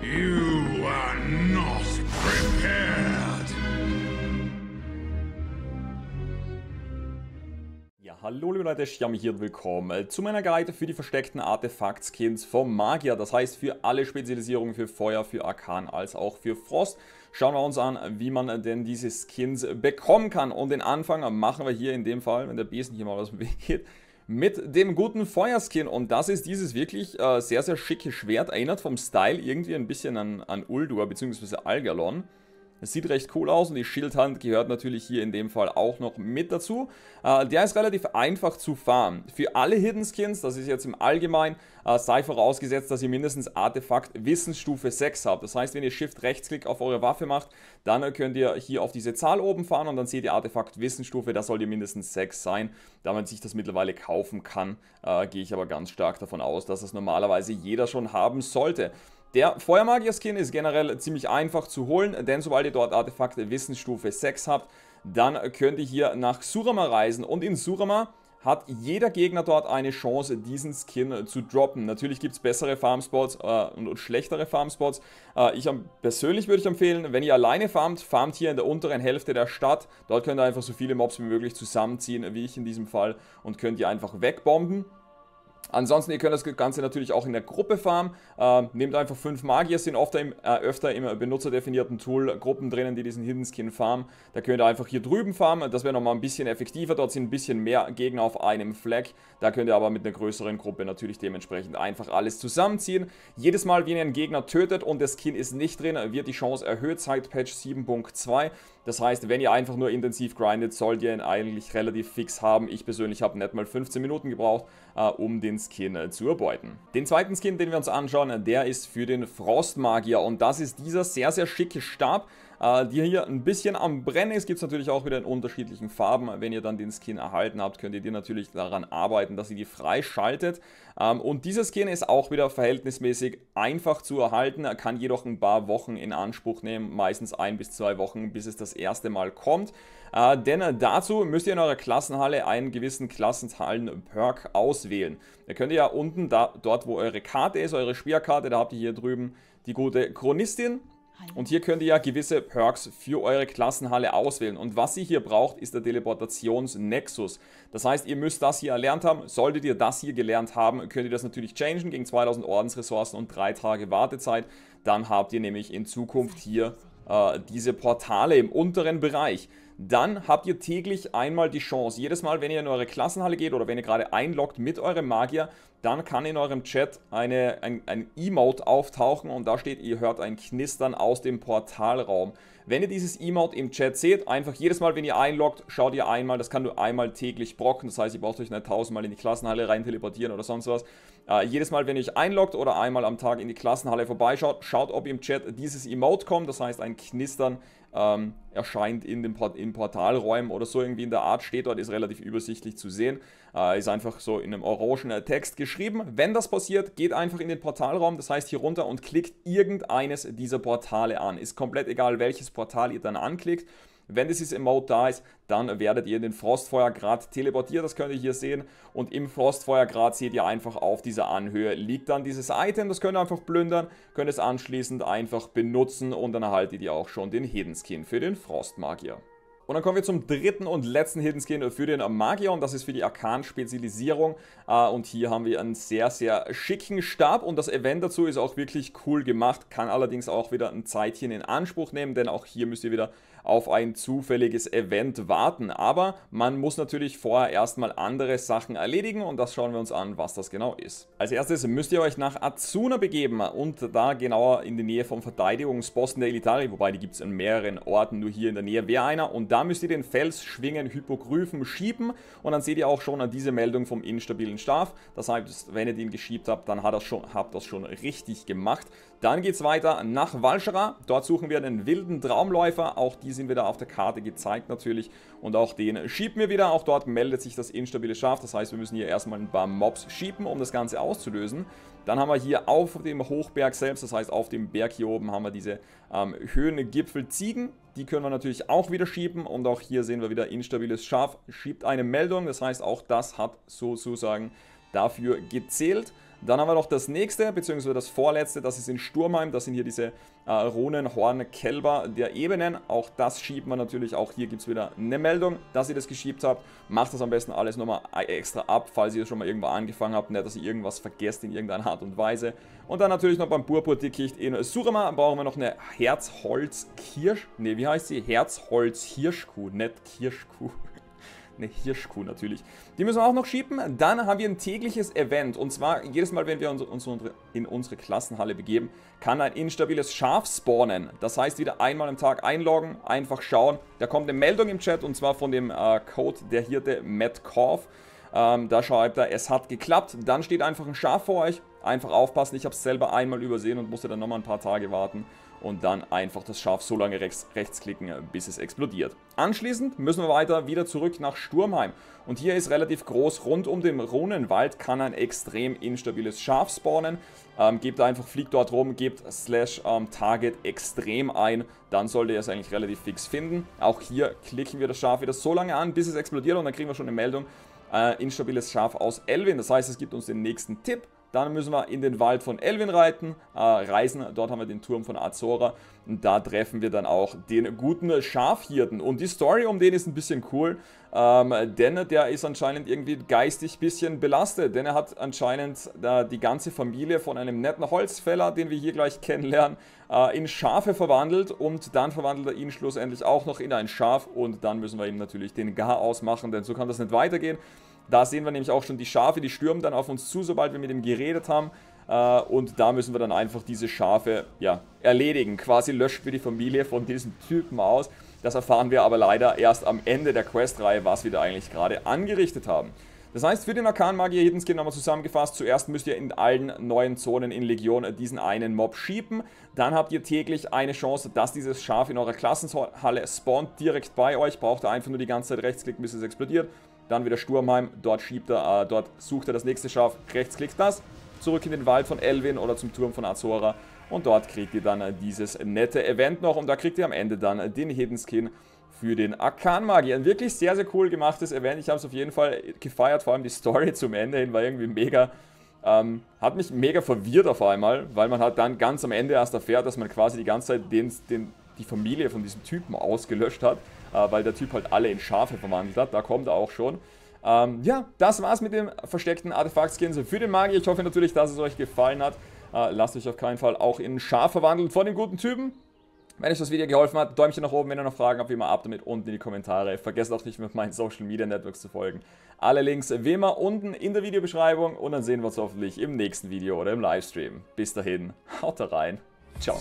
You are not prepared. Ja, hallo liebe Leute, Xiaomi hier und willkommen zu meiner Guide für die versteckten Artefakt-Skins vom Magier. Das heißt für alle Spezialisierungen für Feuer, für Arkan als auch für Frost. Schauen wir uns an, wie man denn diese Skins bekommen kann. Und den Anfang machen wir hier in dem Fall, wenn der Besen hier mal aus dem Weg geht, mit dem guten Feuerskin. Und das ist dieses wirklich äh, sehr, sehr schicke Schwert. Erinnert vom Style irgendwie ein bisschen an, an Uldur bzw. Algalon. Es sieht recht cool aus und die Schildhand gehört natürlich hier in dem Fall auch noch mit dazu. Äh, der ist relativ einfach zu farmen. Für alle Hidden Skins, das ist jetzt im Allgemeinen, äh, sei vorausgesetzt, dass ihr mindestens Artefakt Wissensstufe 6 habt. Das heißt, wenn ihr Shift Rechtsklick auf eure Waffe macht, dann könnt ihr hier auf diese Zahl oben fahren und dann seht ihr Artefakt Wissensstufe, das sollte mindestens 6 sein. Da man sich das mittlerweile kaufen kann, äh, gehe ich aber ganz stark davon aus, dass es normalerweise jeder schon haben sollte. Der Feuermagier-Skin ist generell ziemlich einfach zu holen, denn sobald ihr dort Artefakte Wissensstufe 6 habt, dann könnt ihr hier nach Surama reisen und in Surama hat jeder Gegner dort eine Chance, diesen Skin zu droppen. Natürlich gibt es bessere Farmspots äh, und, und, schlechtere Farmspots. Äh, ich persönlich würde ich empfehlen, wenn ihr alleine farmt, farmt hier in der unteren Hälfte der Stadt. Dort könnt ihr einfach so viele Mobs wie möglich zusammenziehen, wie ich in diesem Fall, und könnt ihr einfach wegbomben. Ansonsten, ihr könnt das Ganze natürlich auch in der Gruppe farmen. Äh, nehmt einfach fünf Magier, sind oft im, äh, öfter im benutzerdefinierten Tool Gruppen drinnen, die diesen Hidden Skin farmen. Da könnt ihr einfach hier drüben farmen. Das wäre nochmal ein bisschen effektiver. Dort sind ein bisschen mehr Gegner auf einem Flag. Da könnt ihr aber mit einer größeren Gruppe natürlich dementsprechend einfach alles zusammenziehen. Jedes Mal, wenn ihr einen Gegner tötet und der Skin ist nicht drin, wird die Chance erhöht seit Patch 7.2. Das heißt, wenn ihr einfach nur intensiv grindet, sollt ihr ihn eigentlich relativ fix haben. Ich persönlich habe nicht mal 15 Minuten gebraucht, äh, um den Skin äh, zu erbeuten. Den zweiten Skin, den wir uns anschauen, der ist für den Frostmagier und das ist dieser sehr, sehr schicke Stab, äh, die hier ein bisschen am Brennen ist. Gibt es natürlich auch wieder in unterschiedlichen Farben. Wenn ihr dann den Skin erhalten habt, könnt ihr dir natürlich daran arbeiten, dass ihr die freischaltet. Ähm, und dieser Skin ist auch wieder verhältnismäßig einfach zu erhalten, er kann jedoch ein paar Wochen in Anspruch nehmen, meistens ein bis zwei Wochen, bis es das erste Mal kommt. Äh, denn dazu müsst ihr in eurer Klassenhalle einen gewissen Klassenhallen-Perk auswählen. Da könnt ihr ja unten, da, dort wo eure Karte ist, eure Spielerkarte, da habt ihr hier drüben die gute Chronistin. Und hier könnt ihr ja gewisse Perks für eure Klassenhalle auswählen. Und was ihr hier braucht, ist der Teleportations-Nexus. Das heißt, ihr müsst das hier erlernt haben. Solltet ihr das hier gelernt haben, könnt ihr das natürlich changen gegen 2000 Ordensressourcen und 3 Tage Wartezeit. Dann habt ihr nämlich in Zukunft hier äh, diese Portale im unteren Bereich dann habt ihr täglich einmal die Chance. Jedes Mal, wenn ihr in eure Klassenhalle geht oder wenn ihr gerade einloggt mit eurem Magier, dann kann in eurem Chat eine, ein, ein Emote auftauchen und da steht, ihr hört ein Knistern aus dem Portalraum. Wenn ihr dieses Emote im Chat seht, einfach jedes Mal, wenn ihr einloggt, schaut ihr einmal, das kann nur einmal täglich brocken, das heißt, ihr braucht euch nicht tausendmal in die Klassenhalle rein teleportieren oder sonst was. Äh, jedes Mal, wenn ihr euch einloggt oder einmal am Tag in die Klassenhalle vorbeischaut, schaut, ob im Chat dieses Emote kommt, das heißt ein Knistern ähm, erscheint in den Port in Portalräumen oder so irgendwie in der Art, steht dort, ist relativ übersichtlich zu sehen. Äh, ist einfach so in einem orangen Text geschrieben. Wenn das passiert, geht einfach in den Portalraum, das heißt hier runter und klickt irgendeines dieser Portale an. Ist komplett egal, welches Portal ihr dann anklickt. Wenn dieses Emote da ist, dann werdet ihr in den Frostfeuergrad teleportiert, das könnt ihr hier sehen. Und im Frostfeuergrad seht ihr einfach auf dieser Anhöhe liegt dann dieses Item, das könnt ihr einfach plündern, könnt es anschließend einfach benutzen und dann erhaltet ihr auch schon den Hidden Skin für den Frostmagier. Und dann kommen wir zum dritten und letzten Hidden Skin für den Magier und das ist für die Arkan-Spezialisierung. Äh, und hier haben wir einen sehr, sehr schicken Stab und das Event dazu ist auch wirklich cool gemacht, kann allerdings auch wieder ein Zeitchen in Anspruch nehmen, denn auch hier müsst ihr wieder auf ein zufälliges Event warten. Aber man muss natürlich vorher erstmal andere Sachen erledigen und das schauen wir uns an, was das genau ist. Als erstes müsst ihr euch nach Azuna begeben und da genauer in die Nähe vom Verteidigungsposten der Elitari, wobei die gibt es in mehreren Orten, nur hier in der Nähe wäre einer. Und da müsst ihr den Fels schwingen Hypogryphen schieben und dann seht ihr auch schon an diese Meldung vom instabilen Stab. Das heißt, wenn ihr den geschiebt habt, dann hat das schon, habt das schon richtig gemacht. Dann geht es weiter nach Valshara. Dort suchen wir einen wilden Traumläufer. Auch diese sind wieder auf der Karte gezeigt natürlich. Und auch den schieben wir wieder. Auch dort meldet sich das instabile Schaf. Das heißt, wir müssen hier erstmal ein paar Mobs schieben, um das Ganze auszulösen. Dann haben wir hier auf dem Hochberg selbst, das heißt auf dem Berg hier oben, haben wir diese ähm, Höhengipfel-Ziegen. Die können wir natürlich auch wieder schieben. Und auch hier sehen wir wieder instabiles Schaf schiebt eine Meldung. Das heißt, auch das hat sozusagen dafür gezählt. Dann haben wir noch das nächste, beziehungsweise das vorletzte, das ist in Sturmheim. Das sind hier diese äh, Runenhorn-Kälber der Ebenen. Auch das schiebt man natürlich. Auch hier gibt es wieder eine Meldung, dass ihr das geschiebt habt. Macht das am besten alles nochmal extra ab, falls ihr schon mal irgendwo angefangen habt. Nicht, dass ihr irgendwas vergesst in irgendeiner Art und Weise. Und dann natürlich noch beim Purpur-Dickicht in Surama brauchen wir noch eine Herzholz-Kirsch... Ne, wie heißt sie? Herzholz-Hirschkuh, nicht Kirschkuh eine Hirschkuh natürlich. Die müssen wir auch noch schieben. Dann haben wir ein tägliches Event. Und zwar jedes Mal, wenn wir uns in unsere Klassenhalle begeben, kann ein instabiles Schaf spawnen. Das heißt, wieder einmal am Tag einloggen, einfach schauen. Da kommt eine Meldung im Chat und zwar von dem äh, Code der Hirte Matt Korf. Ähm, da schreibt er, es hat geklappt. Dann steht einfach ein Schaf vor euch. Einfach aufpassen. Ich habe es selber einmal übersehen und musste dann nochmal ein paar Tage warten und dann einfach das Schaf so lange rechts, rechts klicken, bis es explodiert. Anschließend müssen wir weiter wieder zurück nach Sturmheim. Und hier ist relativ groß, rund um den Runenwald kann ein extrem instabiles Schaf spawnen. Ähm, gebt einfach, fliegt dort rum, gebt slash ähm, target extrem ein, dann sollte ihr es eigentlich relativ fix finden. Auch hier klicken wir das Schaf wieder so lange an, bis es explodiert und dann kriegen wir schon eine Meldung. Äh, instabiles Schaf aus Elvin, das heißt es gibt uns den nächsten Tipp. Dann müssen wir in den Wald von Elvin reiten, äh, reisen. Dort haben wir den Turm von Azora. Und da treffen wir dann auch den guten Schafhirten. Und die Story um den ist ein bisschen cool. Ähm, denn der ist anscheinend irgendwie geistig ein bisschen belastet. Denn er hat anscheinend äh, die ganze Familie von einem netten Holzfäller, den wir hier gleich kennenlernen, äh, in Schafe verwandelt. Und dann verwandelt er ihn schlussendlich auch noch in ein Schaf. Und dann müssen wir ihm natürlich den Gar ausmachen, denn so kann das nicht weitergehen. Da sehen wir nämlich auch schon die Schafe, die stürmen dann auf uns zu, sobald wir mit ihm geredet haben. Uh, und da müssen wir dann einfach diese Schafe ja, erledigen. Quasi löschen wir die Familie von diesem Typen aus. Das erfahren wir aber leider erst am Ende der Questreihe, was wir da eigentlich gerade angerichtet haben. Das heißt, für den Arkan-Magier Hidden Skin nochmal zusammengefasst, zuerst müsst ihr in allen neuen Zonen in Legion diesen einen Mob schieben. Dann habt ihr täglich eine Chance, dass dieses Schaf in eurer Klassenhalle spawnt, direkt bei euch. Braucht ihr einfach nur die ganze Zeit rechtsklicken, bis es explodiert. Dann wieder Sturmheim, dort schiebt er, äh, dort sucht er das nächste Schaf, rechtsklickt das, zurück in den Wald von Elvin oder zum Turm von Azora. Und dort kriegt ihr dann äh, dieses nette Event noch. Und da kriegt ihr am Ende dann äh, den Hidden Skin für den Arkan-Magier. Ein wirklich sehr, sehr cool gemachtes Event. Ich habe es auf jeden Fall gefeiert, vor allem die Story zum Ende hin war irgendwie mega, ähm, hat mich mega verwirrt auf einmal, weil man halt dann ganz am Ende erst erfährt, dass man quasi die ganze Zeit den, den, die Familie von diesem Typen ausgelöscht hat äh, weil der Typ halt alle in Schafe verwandelt hat. Da kommt er auch schon. Ähm, ja, das war's mit dem versteckten Artefakt-Skins für den Magier. Ich hoffe natürlich, dass es euch gefallen hat. Äh, lasst euch auf keinen Fall auch in Schaf verwandeln von den guten Typen. Wenn euch das Video geholfen hat, Däumchen nach oben. Wenn ihr noch Fragen habt, wie immer ab damit unten in die Kommentare. Vergesst auch nicht, mit meinen Social Media Networks zu folgen. Alle Links wie immer unten in der Videobeschreibung. Und dann sehen wir uns hoffentlich im nächsten Video oder im Livestream. Bis dahin, haut rein. Ciao.